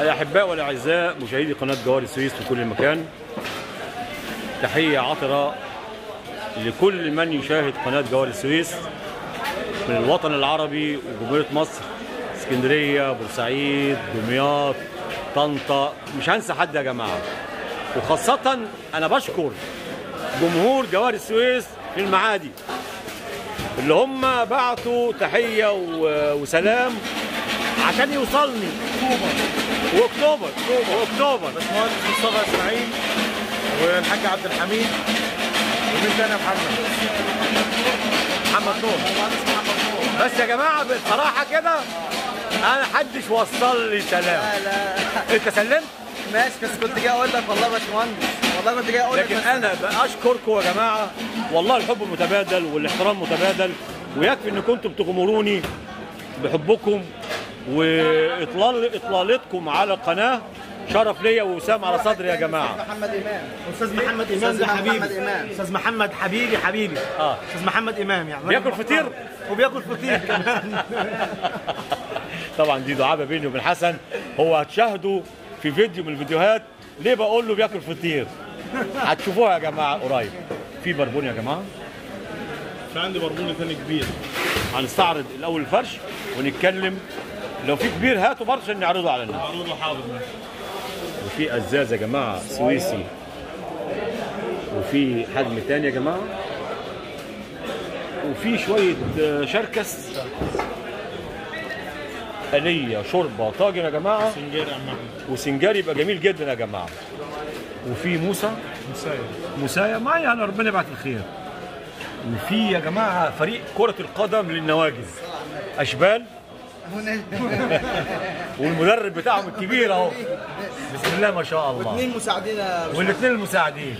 الأحباء والأعزاء مشاهدي قناة جوار السويس في كل مكان تحية عطرة لكل من يشاهد قناة جوار السويس من الوطن العربي وجمهورية مصر اسكندرية بورسعيد دمياط طنطا. مش هنسى حد يا جماعة. وخاصة أنا بشكر جمهور جوار السويس في المعادي اللي هم بعتوا تحية وسلام عشان يوصلني. وأكتوبر. وأكتوبر. باشمهندس مصطفى إسماعيل والحاج عبد الحميد ومين تاني يا محمد؟ محمد نور. بس يا جماعة بصراحة كده أنا حدش وصل لي سلام. لا لا. أنت سلمت؟ ماشي بس كنت جاي أقول لك والله يا باشمهندس. والله كنت جاي أقول لك لكن أنا بأشكركم يا جماعة. والله الحب متبادل والاحترام متبادل ويكفي ان كنتم تغمروني بحبكم. واطلال إطلالتكم على القناه شرف ليا ووسام على صدري يا جماعة. محمد إمام. أستاذ محمد إمام أستاذ ده محمد حبيبي إمام. أستاذ محمد حبيبي حبيبي. آه. أستاذ محمد إمام يعني. بياكل فطير؟ وبياكل فطير كمان. طبعا دي دعابة بيني وبين حسن. هو هتشاهده في فيديو من الفيديوهات. ليه بقول له بياكل فطير؟ هتشوفوها يا جماعة قريب. في بربون يا جماعة؟ في عندي بربوني تاني كبير. هنستعرض الأول الفرش ونتكلم لو في كبير هاته برضه عشان نعرضه على الناس. عروضه حاضر. وفي أزاز يا جماعة سويسي. وفي حجم تاني يا جماعة. وفي شوية آه، شركس. آلية شوربة طاجن يا جماعة. سنجير يا عم وسنجاري يبقى جميل جدا يا جماعة. وفي موسى. مسايا مسايا معايا أنا ربنا يبعت الخير وفي يا جماعة فريق كرة القدم للنواجز أشبال. والمدرب بتاعهم الكبير اهو. بسم الله ما شاء الله. اثنين مساعدين. والاثنين المساعدين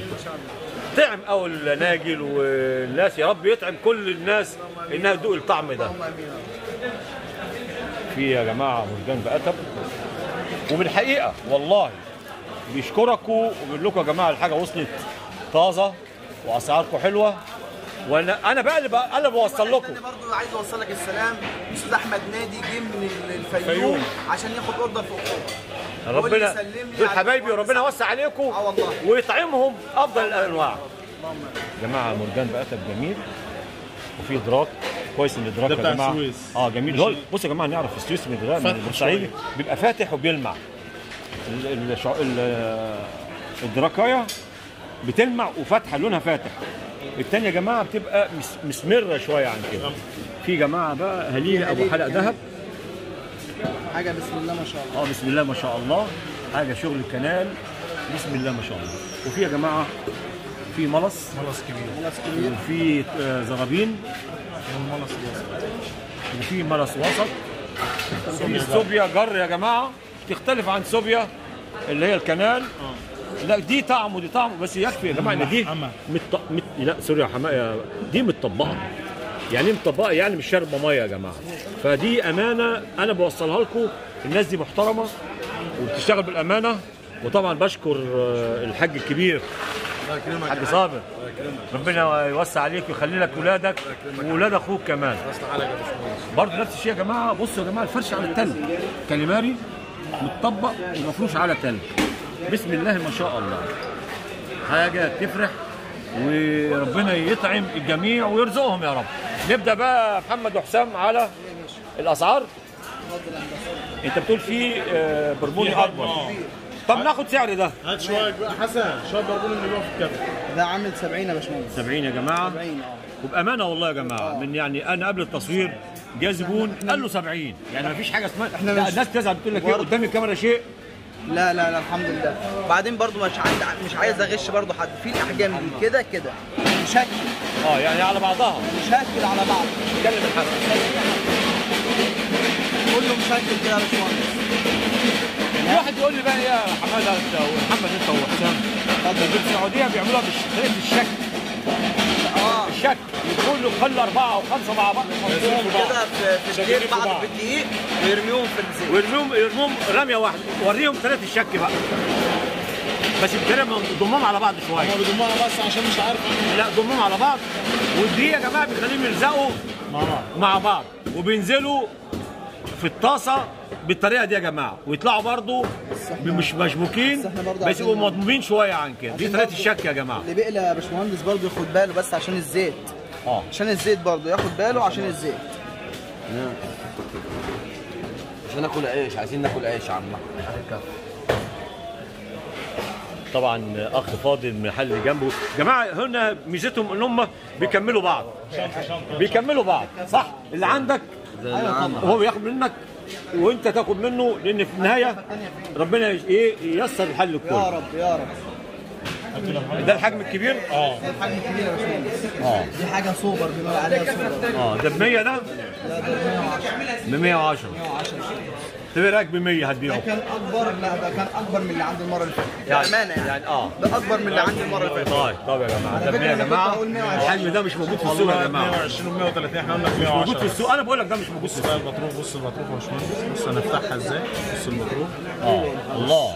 طعم اول ناجل والناس يا رب يطعم كل الناس انها تدوق الطعم ده. في يا جماعة مرجان بأتب ومن الحقيقة والله بيشكركم وبيقول لكم يا جماعة الحاجة وصلت طازة وأسعاركم حلوة. وأنا أنا بقى اللي بقى أنا اللي بوصل لكم. أنا برضو عايز اوصل لك السلام. أستاذ أحمد نادي جه من الفيوم. عشان ياخد أوردر في اكتوبر ربنا دول حبايبي. وربنا يوسع عليكم. آه والله. ويطعمهم أفضل الأنواع. يا جماعة مرجان بأتب جميل. وفي إدراك. كويس إن الادراك ده يا بتاع جماعة. السويس. آه جميل. هو بصوا يا جماعة نعرف السويس من البورسعيدي. بيبقى فاتح وبيلمع. الدراكايه بتلمع وفاتحة لونها فاتح. التانية يا جماعة بتبقى مس- مسمرة شوية عن كده. في جماعة بقى هليل ابو حلق. ذهب. حاجة بسم الله ما شاء الله. آه بسم الله ما شاء الله. حاجة شغل الكنال. بسم الله ما شاء الله. وفي يا جماعة في ملص. خلاص كبير. خلاص كبير. وفي آه، زرابين. المنص الوسط. وفي ملص وسط. وفي الصوبيا جر. يا جماعة. تختلف عن صوبيا اللي هي الكنال. لا دي طعم ودي طعم بس يكفي يا جماعة إن دي. مت... مت... لا سوري يا حماقة دي متطبقة. يعني إيه متطبقة؟ يعني مش شاربه مية يا جماعة. فدي أمانة أنا بوصلها لكم. الناس دي محترمة وبتشتغل بالأمانة. وطبعا بشكر آه، الحاج الكبير. الله يكرمك حاج. صابر. ربنا يوسع عليك ويخلي لك ولادك واولاد أخوك كمان. برضه نفس الشيء يا جماعة. بصوا يا جماعة الفرش على التلج. كاليماري متطبق ومفروش على تلج. بسم الله ما شاء الله. حاجة تفرح وربنا يطعم الجميع ويرزقهم يا رب. نبدأ بقى محمد وحسام على الأسعار. أنت بتقول في آه، بربوني أكبر. آه. طب ناخد سعر ده. هات شوية بقى. حسن شوية بربوني اللي جوه في الكبد ده عامل 70 يا باشمهندس. 70 يا جماعة. 70 آه. وبأمانة والله يا جماعة من يعني أنا قبل التصوير جه زبون قال له 70 يعني ما فيش حاجة اسمها مش- الناس تزعل بتقول لك إيه. قدام الكاميرا شيء. لا لا لا الحمد لله. بعدين برضو مش عايز مش عايز أغش برضو حد. في الأحجام دي كده كده. مشكل آه يعني على بعضها. مشكل على بعض. اتكلم الحسن كله مشكل كده يا باشمهندس. واحد يقول لي بقى يا حمادة أنت ومحمد أنت وحسام. في السعودية بيعملوها بطريقه الشك آه الشك يقول له خلي أربعة أو خمسة مع بعض. كده في بعض. في الدقيق ويرميهم في الزيت. ويرميهم يرميهم رمية واحدة. وريهم ثلاثة الشك بقى. بس بطريقه ضمهم على بعض شوية. هو بيضمها بس عشان مش عارف. لا ضمهم على بعض. ودي يا جماعة بيخليهم يلزقوا مع بعض. مع بعض. وبينزلوا في الطاسة بالطريقة دي يا جماعة. ويطلعوا برضو مش مشبوكين بس برضو يبقوا مضمومين شوية عن كده. دي طريقة برضو الشك يا جماعة. اللي بيقلق يا باشمهندس برضه ياخد باله بس عشان الزيت. آه. عشان الزيت برضه ياخد باله عشان الزيت. عشان ناكل عيش عايزين ناكل عيش يا عم. طبعا أخ فاضل من الحل اللي جنبه. جماعة هنا ميزتهم إن هم بيكملوا بعض. بيكملوا بعض صح؟ اللي عندك هو بياخد منك وانت تاخد منه لأن في النهاية ربنا إيه ييسر الحل يا الكل رب يا رب. ده الحجم الكبير؟ ده الحجم الكبير يا باشمهندس آه. دي حاجة سوبر بنقول عليها سوبر آه ده ب 100 ده؟ لا ده 110 ب 110 110 طب إيه رأيك ب 100 ده هتبيعه كان أكبر لا ده كان أكبر من اللي عندي المرة اللي فاتت. يعني- بأمانة يعني, يعني آه. ده أكبر من اللي عندي المرة اللي فاتت. طيب طب يا جماعة ده ب 100 يا جماعة هقول 120. الحجم ده مش موجود في السوق يا جماعة. 120 و 130 إحنا قلنا موجود في 110 السوق. أنا بقول لك ده مش موجود في بص السوق. بقى البطروخ بص البطروخ يا باشمهندس. بص هنفتحها إزاي؟ بص البطروخ آه. الله.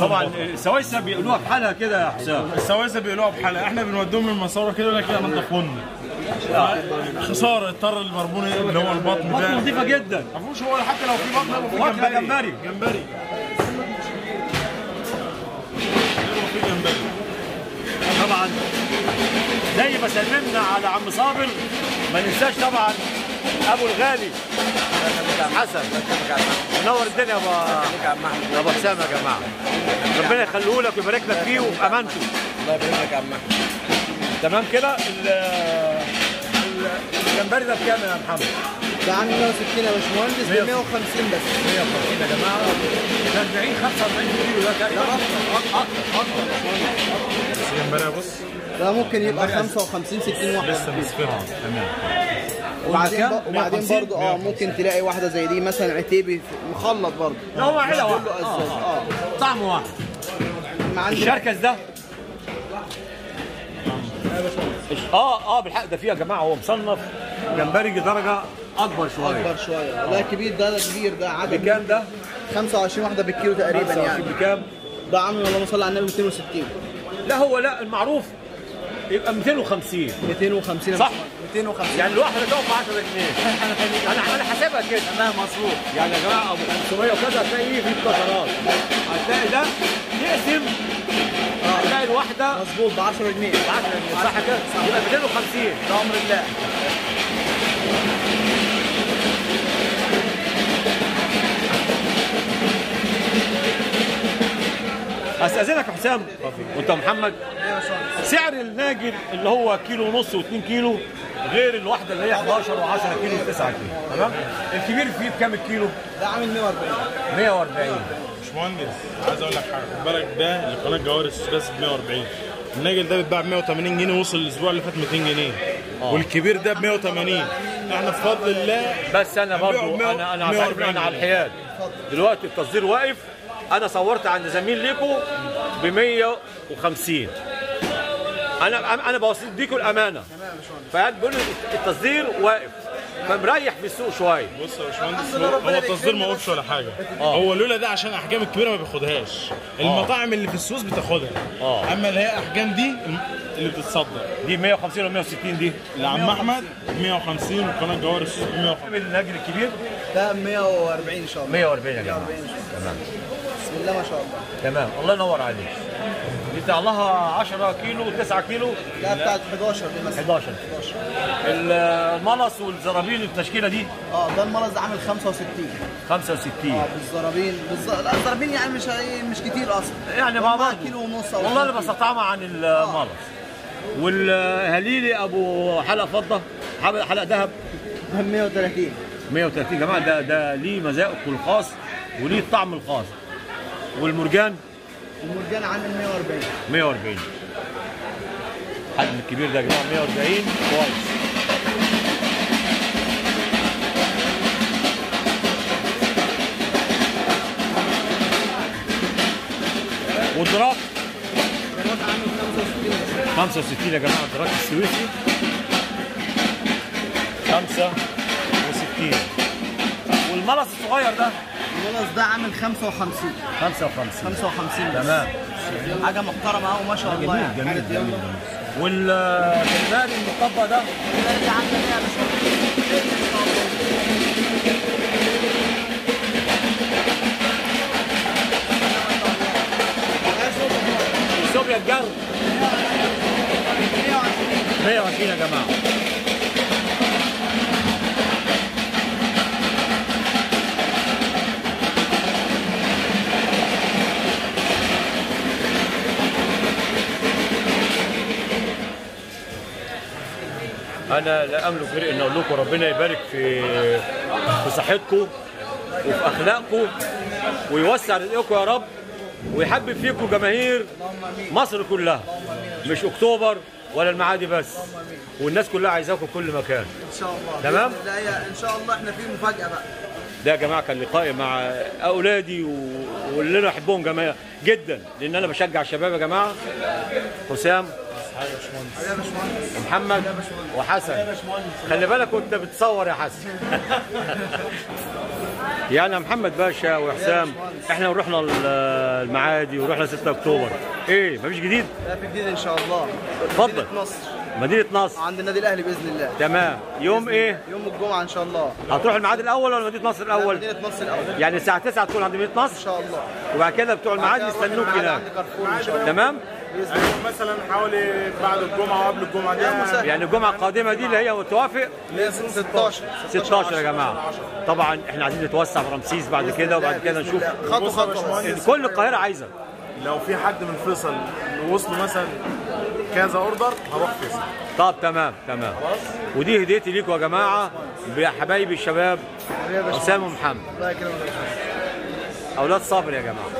طبعا السويسه بيقولوها في حالها كده يا حسام. السواسه بيقولوها بحلقه إحنا بنوديهم للمصور كده يقول لك لا ما انت خن خسارة اضطر البربون اللي هو البطن بطن ده نظيفة جدا. ما فيهوش هو حتى لو في بطن يبقى في جمبري جمبري. جمبري. يبقى في جمبري. طبعا. زي ما سلمنا على عم صابر ما ننساش طبعا أبو الغالي. حسن. منور الدنيا يا ابو يا أبو حسام يا جماعة. ربنا يخليه لك ويبارك لك فيه وفي أمانته. الله يبارك لك يا عم أحمد. تمام كده؟ الجمبري ده بكام يا محمد؟ ده عامل 160 يا باشمهندس ب 150 بس. 150 يا جماعة. ده 40 45 كيلو ده تقريبا أكتر أكتر بس جمبري بص ده ممكن يبقى 55 60 واحد. لسه مسكرها تمام. وبعدين وبعدين؟ 150 برضه آه ممكن تلاقي واحدة زي دي مثلا عتيبي مخلط برضه. لا هو عيله واحدة أزاز. آه. طعمه واحد. الشركس ده؟ آه آه بالحق ده فيه يا جماعة هو مصنف. جمبري درجة أكبر شوية. أكبر شوية. ده كبير ده, كبير ده عدد. بكام ده؟ 25 واحدة بالكيلو تقريبا 25 يعني بكام؟ ده عامل اللهم صل على النبي 260 لا هو لا المعروف يبقى 250 250 صح. 250 يعني الواحده تقف 10 جنيه. أنا أنا حاسبها كده. تمام مظبوط. يعني يا جماعة أبو 500 وكذا هتلاقي إيه؟ في الكسرات هتلاقي ده يقسم. هتلاقي الواحدة مظبوط ب 10 جنيه. 10 جنيه. صح كده؟ يبقى 250 بامر الله. استاذنك يا حسام؟ وأنت يا محمد؟ سعر الناجل اللي هو كيلو ونص و2 كيلو غير الواحدة اللي هي 11 و10 كيلو و9 كيلو تمام؟ الكبير فيه بكام الكيلو؟ ده عامل 140 140 باشمهندس عايز أقول لك حاجة خد بالك ده لقناه جوهر السويس ب 140 الناجل ده بيتباع ب 180 جنيه وصل الأسبوع اللي فات 200 جنيه. والكبير ده ب 180 إحنا بفضل الله بس أنا برضو أنا أنا 140 عارف أنا على الحياد. دلوقتي التصدير واقف أنا صورت عند زميل ليكو ب 150 أنا أنا بوصل ليكو الامانه فبقول التصدير واقف. فمريح في السوق شوية. بص يا باشمهندس هو هو التصدير ما وقفش ولا حاجة. هو لولا ده عشان الاحجام الكبيرة ما بياخدهاش. المطاعم اللي في السويس بتاخدها. آه. أما اللي هي أحجام دي اللي بتتصدر. دي 150 ولا 160 دي؟ لعم أحمد 150 وقناة جوهر السويس ب 150 النجل الكبير ده 140 إن شاء الله. 140 يا جماعة. تمام. بسم الله ما شاء الله. تمام. الله ينور عليك. دي بتاع لها 10 كيلو 9 كيلو؟ لا بتاعت 11 دي مثلا. 11 الملص والزرابين التشكيلة دي؟ آه ده المرض ده عامل 65 65 آه بالزرابين. بالز... لا الزرابين يعني مش مش كتير أصلا. يعني مع بعض كيلو ونص والله كيلو. بستطعمها عن الملص. والهليلي أبو حلقه فضة حلقه ذهب؟ ده 130 130 يا جماعة ده ده ليه مذاقه الخاص وليه الطعم الخاص. والمرجان؟ المرجان عامل 140 140 الحجم الكبير ده يا جماعة 140 كويس. والدراك الدراك عامل 65 65 يا جماعة الدراك السويسي. 65 والملص الصغير ده؟ الولص ده عامل 55 55 55 بس. تمام. حاجة محترمة قوي ما شاء الله جميل يعني. جميل جميل, جميل. والكناري المطبق ده؟ الكناري ده عامل إيه يا باشمهندس؟ صبيا 120 120 يا جماعة. أنا لا أملك غير إن أقول لكم ربنا يبارك في في صحتكم وفي أخلاقكم ويوسع رزقكم يا رب ويحبب فيكم جماهير مصر كلها. مش أكتوبر ولا المعادي بس. والناس كلها عايزاكم في كل مكان. إن شاء الله. تمام؟ إن شاء الله إحنا في مفاجأة بقى. ده يا جماعة كان لقائي مع أولادي. واللي أنا أحبهم جماعة جدا. لأن أنا بشجع الشباب يا جماعة. حسام محمد وحسن. خلي بالك وانت بتصور يا حسن. يعني يا محمد باشا وحسام إحنا رحنا المعادي ورحنا 6 أكتوبر. إيه مفيش جديد؟ لا في جديد إن شاء الله. اتفضل. مدينة نصر. عند النادي الأهلي بإذن الله. تمام. يوم إيه؟ يوم الجمعة إن شاء الله. هتروح الميعاد الأول ولا مدينة نصر الأول؟ مدينة نصر الأول. يعني الساعة 9 تكون عند مدينة إن نصر شاء الله. وبعد كده بتوع الميعاد يستنوك هناك. إن تمام؟ مثلا حوالي بعد الجمعة وقبل الجمعة دي. يعني الجمعة القادمة دي اللي هي توافق اللي هي 16 16 يا جماعة. طبعا إحنا عايزين نتوسع في رمسيس بعد كده وبعد كده نشوف. خطوة خطوة. كل القاهرة عايزة. لو في حد من فيصل وصلوا مثلا كذا أوردر هروح فيصل. طب تمام تمام. ودي هديتي ليكم يا جماعة بحبايبي الشباب يا باشمهندس. حسام ومحمد الله يكرمك يا باشمهندس. أولاد صبر يا جماعة.